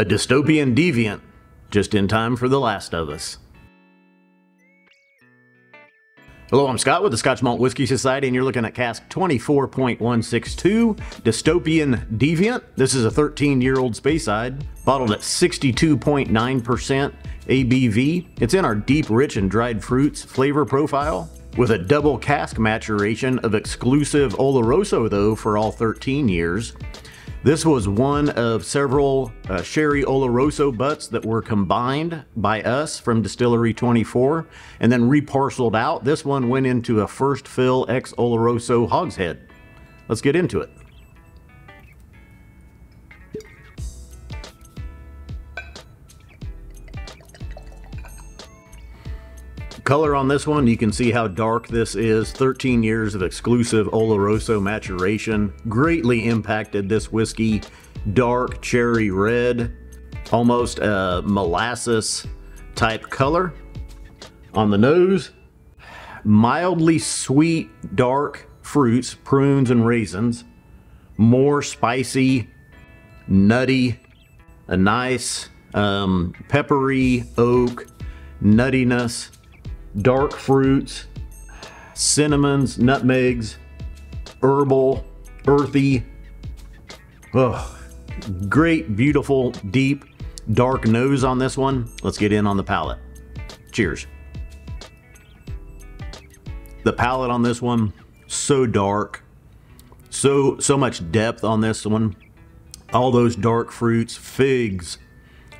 A dystopian deviant, just in time for The Last of Us. Hello, I'm Scott with the Scotch Malt Whisky Society, and you're looking at cask 24.162 Dystopian Deviant. This is a 13 year old Speyside, bottled at 62.9% ABV. It's in our deep, rich, and dried fruits flavor profile. With a double cask maturation of exclusive Oloroso, though, for all 13 years. This was one of several uh, Sherry Oloroso butts that were combined by us from Distillery 24 and then reparceled out. This one went into a first fill ex Oloroso hogshead. Let's get into it. Color on this one, you can see how dark this is. 13 years of exclusive Oloroso maturation greatly impacted this whiskey. Dark cherry red, almost a molasses type color. On the nose, mildly sweet, dark fruits, prunes and raisins. More spicy, nutty, a nice um, peppery oak nuttiness dark fruits, cinnamons, nutmegs, herbal, earthy. Oh, great, beautiful, deep, dark nose on this one. Let's get in on the palate. Cheers. The palate on this one, so dark. So, so much depth on this one. All those dark fruits, figs,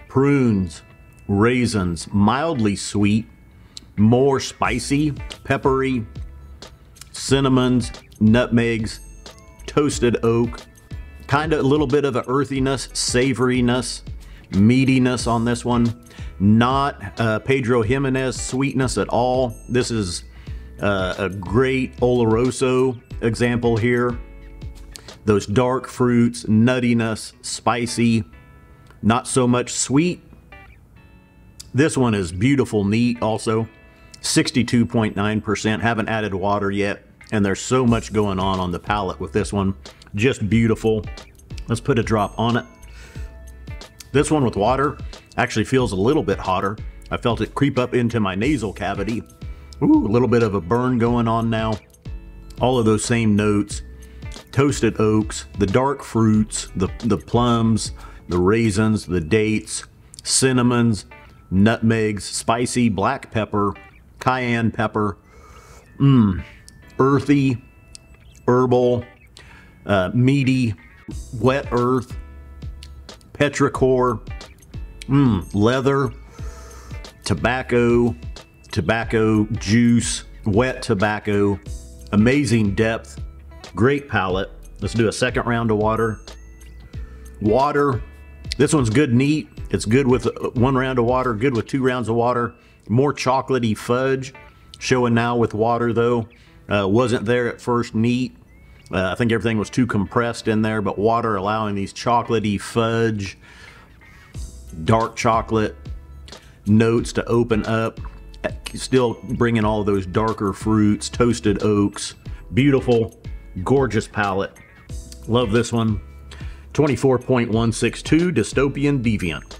prunes, raisins, mildly sweet, more spicy, peppery, cinnamons, nutmegs, toasted oak, kind of a little bit of an earthiness, savoriness, meatiness on this one. Not uh, Pedro Ximénez sweetness at all. This is uh, a great Oloroso example here. Those dark fruits, nuttiness, spicy, not so much sweet. This one is beautiful neat also. 62.9%. Haven't added water yet. And there's so much going on on the palate with this one. Just beautiful. Let's put a drop on it. This one with water actually feels a little bit hotter. I felt it creep up into my nasal cavity. Ooh, a little bit of a burn going on now. All of those same notes. Toasted oaks, the dark fruits, the, the plums, the raisins, the dates, cinnamons, nutmegs, spicy black pepper, cayenne pepper, mmm, earthy, herbal, uh, meaty, wet earth, petrichor, mmm, leather, tobacco, tobacco juice, wet tobacco, amazing depth, great palate. Let's do a second round of water. Water, this one's good neat. It's good with one round of water, good with two rounds of water. More chocolatey fudge showing now with water though. Uh, wasn't there at first neat. Uh, I think everything was too compressed in there, but water allowing these chocolatey fudge, dark chocolate notes to open up. Still bringing all those darker fruits, toasted oaks. Beautiful, gorgeous palate. Love this one. 24.162 Dystopian Deviant.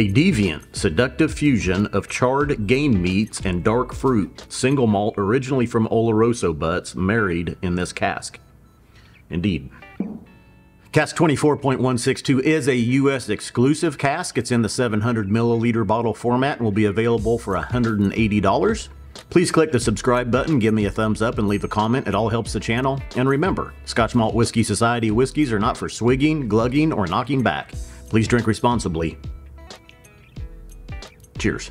A deviant, seductive fusion of charred game meats and dark fruit, single malt originally from Oloroso butts, married in this cask. Indeed. Cask 24.162 is a U.S. exclusive cask. It's in the 700 milliliter bottle format and will be available for $180. Please click the subscribe button, give me a thumbs up, and leave a comment. It all helps the channel. And remember, Scotch Malt Whisky Society whiskeys are not for swigging, glugging, or knocking back. Please drink responsibly. Cheers.